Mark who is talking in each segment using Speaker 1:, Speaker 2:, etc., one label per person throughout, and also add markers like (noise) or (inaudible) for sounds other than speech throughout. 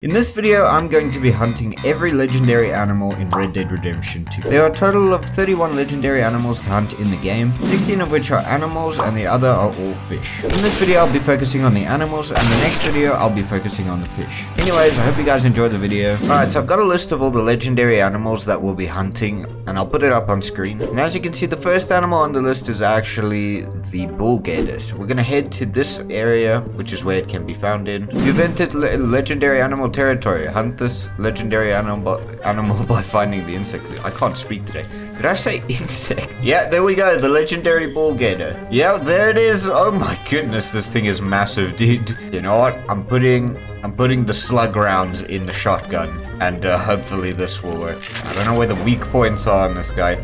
Speaker 1: In this video, I'm going to be hunting every legendary animal in Red Dead Redemption 2. There are a total of 31 legendary animals to hunt in the game, 16 of which are animals and the other are all fish. In this video, I'll be focusing on the animals, and the next video, I'll be focusing on the fish. Anyways, I hope you guys enjoyed the video. Alright, so I've got a list of all the legendary animals that we'll be hunting, and I'll put it up on screen. And as you can see, the first animal on the list is actually the bull gator. So we're gonna head to this area, which is where it can be found in. You've entered le legendary territory. Hunt this legendary animal animal (laughs) by finding the insect. I can't speak today. Did I say (laughs) insect? Yeah, there we go. The legendary bull gator. Yeah, there it is. Oh my goodness, this thing is massive, dude. You know what? I'm putting I'm putting the slug rounds in the shotgun, and uh, hopefully this will work. I don't know where the weak points are on this guy.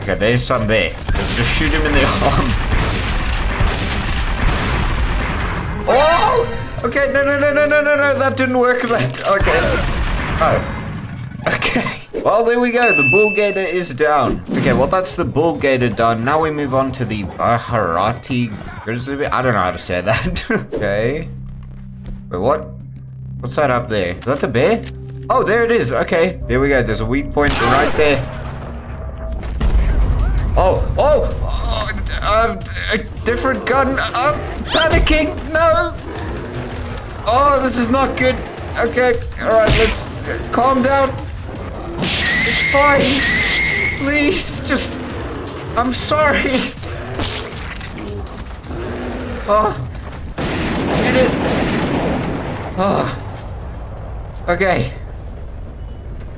Speaker 1: Okay, there's some there. Let's just shoot him in the (laughs) arm. Okay, no, no, no, no, no, no, no, that didn't work. (laughs) That, okay. Oh. Okay. Well, there we go. The bull gator is down. Okay, well, that's the bull gator done. Now we move on to the Baharati grizzly I don't know how to say that. (laughs) okay. Wait, what? What's that up there? Is that the bear? Oh, there it is. Okay. There we go. There's a weak point right there. Oh, oh, oh uh, a different gun. I'm panicking. No. Oh, this is not good. Okay, all right, let's calm down. It's fine. Please, just. I'm sorry. (laughs) Oh. Shoot it. Oh. Okay.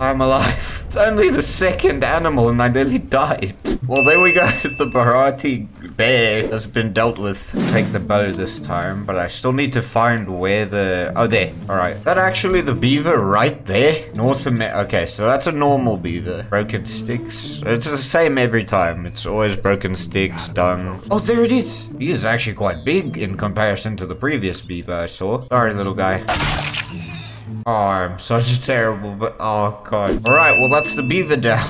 Speaker 1: I'm alive. (laughs) It's only the second animal and I nearly died. Well, there we go. (laughs) The Bharati bear has been dealt with. Take the bow this time, but I still need to find where the... Oh, there. All right. That actually the beaver right there? North America. Okay, so that's a normal beaver. Broken sticks. It's the same every time. It's always broken sticks, dung. Oh, there it is. He is actually quite big in comparison to the previous beaver I saw. Sorry, little guy. Oh, I'm such a terrible, but oh god. Alright, well that's the beaver down.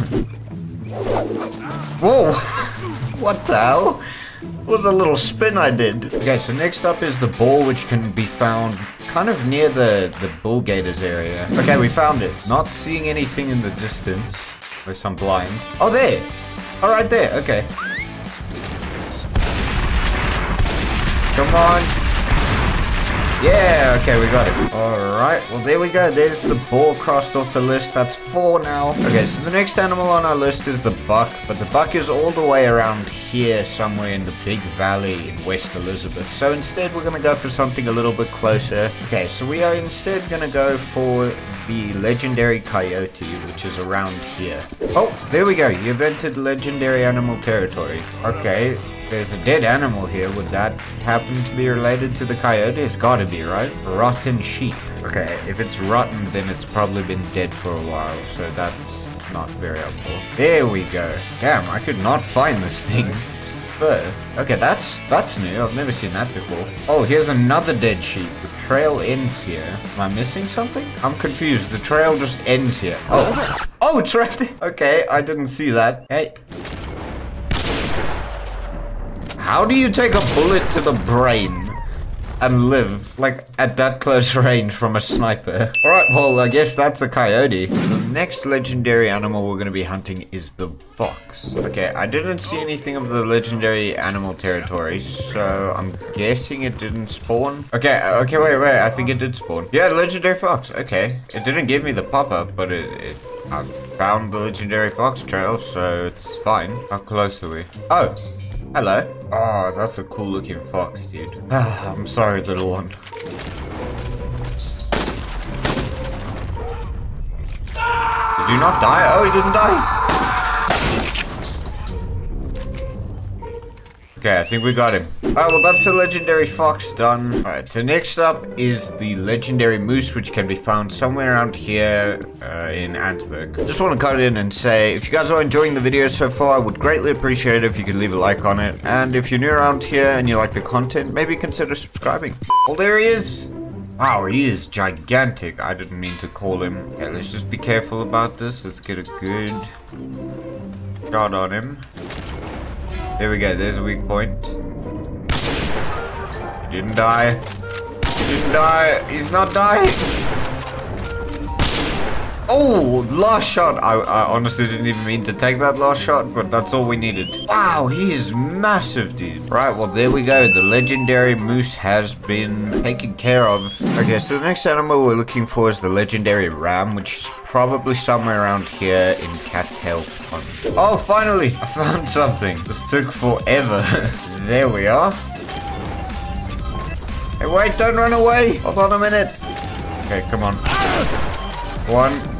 Speaker 1: Whoa! (laughs) what the hell? What was a little spin I did? Okay, so next up is the boar, which can be found kind of near the, the bull gators area. Okay, we found it. Not seeing anything in the distance. Unless I'm blind. Oh, there! All right, there, okay. Come on, yeah, okay, we got it. Alright, well there we go. There's the boar crossed off the list. That's four now. Okay, so the next animal on our list is the buck, but the buck is all the way around here somewhere in the big valley in West Elizabeth. So instead we're going to go for something a little bit closer. Okay, so we are instead going to go for the legendary coyote, which is around here. Oh, there we go. You've entered legendary animal territory. Okay, there's a dead animal here. Would that happen to be related to the coyote? It's gotta be, right? Rotten sheep. Okay, if it's rotten, then it's probably been dead for a while, so that's not very helpful. There we go. Damn, I could not find this thing. It's fur. Okay, that's that's new. I've never seen that before. Oh, here's another dead sheep. The trail ends here. Am I missing something? I'm confused. The trail just ends here. Oh, (laughs) oh, it's right there. Okay, I didn't see that. Hey. How do you take a bullet to the brain and live, like, at that close (laughs) range from a sniper? Alright, well, I guess that's a coyote. The next legendary animal we're going to be hunting is the fox. Okay, I didn't see anything of the legendary animal territory, so I'm guessing it didn't spawn. Okay, uh, okay, wait, wait, I think it did spawn. Yeah, legendary fox, okay. It didn't give me the pop-up, but it, it I found the legendary fox trail, so it's fine. How close are we? Oh, Hello. Oh, that's a cool looking fox, dude. Ah, I'm sorry, little one. Did you not die? Oh, he didn't die. Okay, I think we got him. Alright, well that's the legendary fox done. Alright, so next up is the legendary moose, which can be found somewhere around here uh, in Annesburg. Just want to cut in and say, if you guys are enjoying the video so far, I would greatly appreciate it if you could leave a like on it. And if you're new around here and you like the content, maybe consider subscribing. Oh, there he is. Wow, he is gigantic. I didn't mean to call him. Let's just be careful about this. Let's get a good shot on him. There we go, there's a weak point. He didn't die. He didn't die. He's not dying. Oh, last shot. I, I, honestly didn't even mean to take that last shot, but that's all we needed. Wow, he is massive, dude. Right, well, there we go. The legendary moose has been taken care of. Okay, so the next animal we're looking for is the legendary ram, which is probably somewhere around here in Cattail Pond. Oh, finally, I found something. This took forever. (laughs) there we are. Hey, wait, don't run away. Hold on a minute. Okay, come on. One,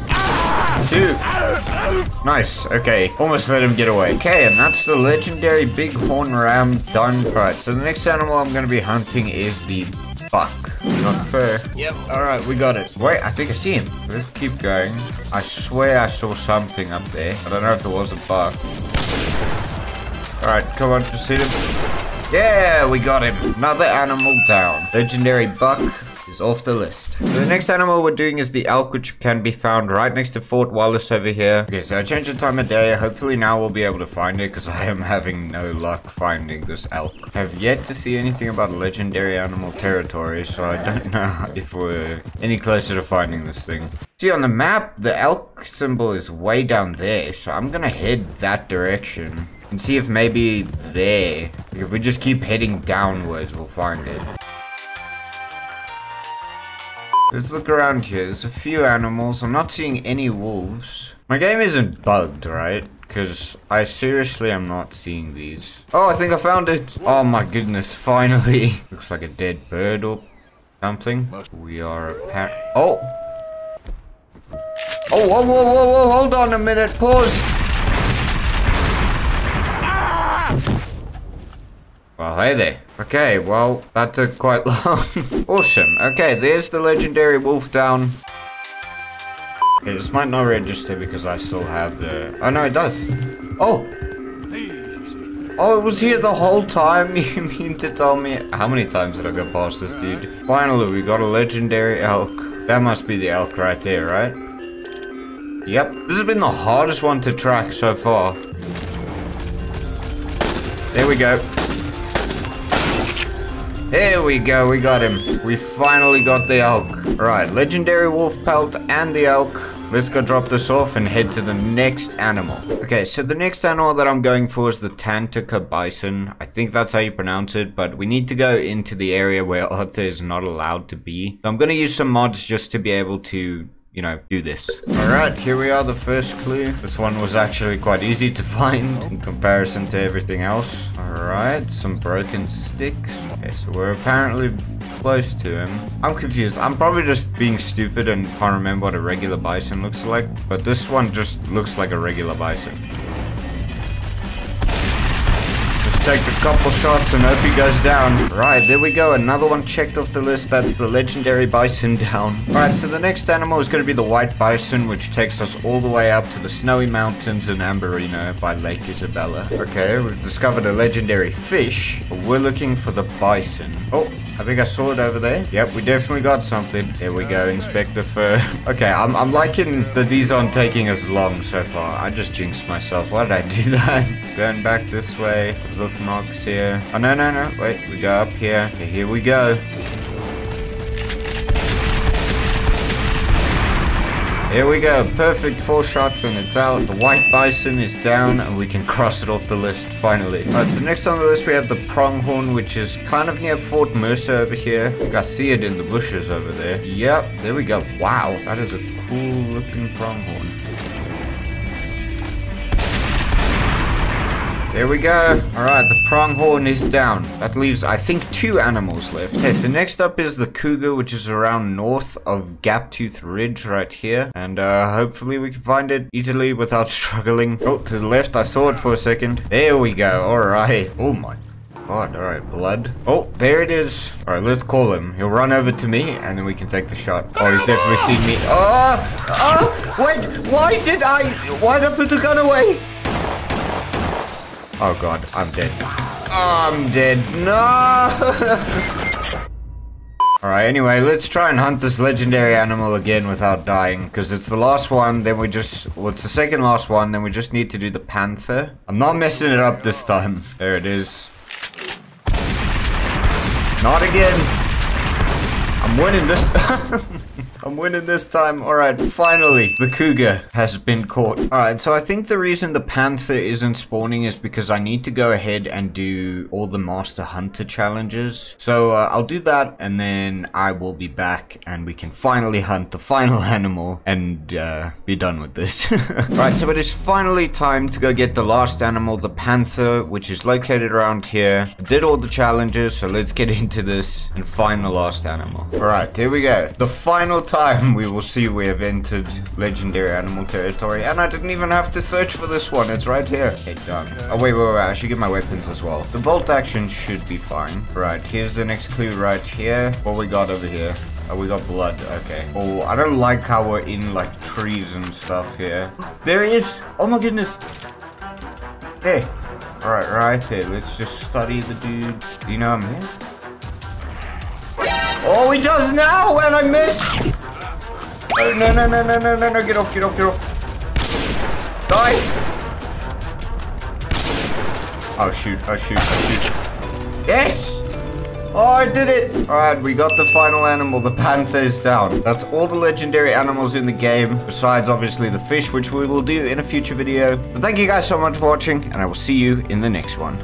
Speaker 1: two. Nice. Okay. Almost let him get away. Okay, and that's the legendary bighorn ram done. Right, so the next animal I'm going to be hunting is the buck. Not fair. Yep, alright, we got it. Wait, I think I see him. Let's keep going. I swear I saw something up there. I don't know if it was a buck. Alright, come on, just hit him. Yeah, we got him. Another animal down. Legendary buck is off the list. So the next animal we're doing is the elk, which can be found right next to Fort Wallace over here. Okay, so I changed the time of day. Hopefully now we'll be able to find it because I am having no luck finding this elk. I have yet to see anything about legendary animal territory, so I don't know (laughs) if we're any closer to finding this thing. See, on the map, the elk symbol is way down there, so I'm gonna head that direction and see if maybe there, if we just keep heading downwards, we'll find it. Let's look around here. There's a few animals. I'm not seeing any wolves. My game isn't bugged, right? Because I seriously am not seeing these. Oh, I think I found it. Oh my goodness, (laughs) finally. Looks like a dead bird or something. We are a Oh! Oh, whoa, whoa, whoa, whoa, hold on a minute. Pause. Ah! Well, hey there. Okay, well, that took quite (laughs) long. awesome. Okay, there's the legendary wolf down. Okay, this might not register because I still have the... Oh, no, it does. Oh! Oh, it was here the whole time? (laughs) You mean to tell me... How many times did I go past this dude? Finally, we got a legendary elk. That must be the elk right there, right? Yep. This has been the hardest one to track so far. There we go. Here we go, we got him. We finally got the elk. Right, legendary wolf pelt and the elk. Let's go drop this off and head to the next animal. Okay, so the next animal that I'm going for is the Tantica bison. I think that's how you pronounce it, but we need to go into the area where (laughs) Arthur is not allowed to be. So I'm going to use some mods just to be able to you know, do this. Alright, here we are, the first clue. This one was actually quite easy to (laughs) find in comparison to everything else. Alright, some broken sticks. Okay, so we're apparently close to him. I'm confused. I'm probably just being stupid and can't remember what a regular bison looks like, but this one just looks like a regular bison take a couple shots and hope he goes down. Right, there we go. Another one checked off the list. That's the legendary bison down. Alright, so the next animal is going to be the white bison, which takes us all the way up to the snowy mountains in Ambarino by Lake Isabella. Okay, we've discovered a legendary fish. We're looking for the bison. Oh, I think I saw it over there. Yep, we definitely got something. There we go, inspect the fur. (laughs) okay, I'm, I'm liking that these aren't taking as long so far. I just jinxed myself. Why did I do (laughs) that? Going back this way. Roof marks here. Oh, no, no, no. Wait, we go up here. Okay, here we go. Here we go, perfect four shots and it's out. The white bison is down and we can cross it off the list finally. Alright, so next on the list we have the pronghorn, which is kind of near Fort Mercer over here. I think I see it in the bushes over there. Yep, there we go. Wow, that is a cool looking pronghorn. There we go. Alright, the pronghorn is down. That leaves, I think, two animals left. Okay, so next up is the cougar, which is around north of Gaptooth Ridge right here. And uh, hopefully we can find it easily without (laughs) struggling. Oh, to the left, I saw it for a second. There we go. Alright. Oh my God, alright, blood. Oh, there it is. Alright, let's call him. He'll run over to me, and then we can take the shot. Oh, he's definitely seen me. Oh! Oh! Wait! Why did I... Why did I put the gun away? Oh god, I'm dead. I'm dead. No! (laughs) Alright, anyway, let's try and hunt this legendary animal again without dying. Because it's the last one, then we just... Well, it's the second last one, then we just need to do the panther. I'm not messing it up this time. (laughs) There it is. Not again. I'm winning this (laughs) I'm winning this time. All right, finally, the cougar has been caught. All right, so I think the reason the panther isn't spawning is because I need to go ahead and do all the master hunter challenges. So uh, I'll do that and then I will be back and we can finally hunt the final (laughs) animal and uh, be done with this. (laughs) all right, so it is finally time to go get the last animal, the panther, which is located around here. I did all the challenges, so let's get (laughs) into this and find the last animal. All right, here we go. The final time we will see we have entered legendary animal territory, and I didn't even have to search for this one. It's right here. Done. Oh, wait, wait, wait. I should get my weapons as well. The bolt action should be fine. Right, here's the next clue right here. What we got over here? Oh, we got blood. Okay. Oh, I don't like how we're in, like, trees and stuff here. There he is! Oh my goodness! There. Alright, right there. Let's just study the dude. Do you know I'm here? Oh, he does now, and I missed! Oh, no, no, no, no, no, no, no, get off, get off, get off. Die! Oh, shoot, oh, shoot, oh, shoot. Yes! Oh, I did it! Alright, we got the final animal. The panther down. That's all the legendary animals in the game, besides obviously the fish, which we will do in a future video. But thank you guys so much for watching, and I will see you in the next one.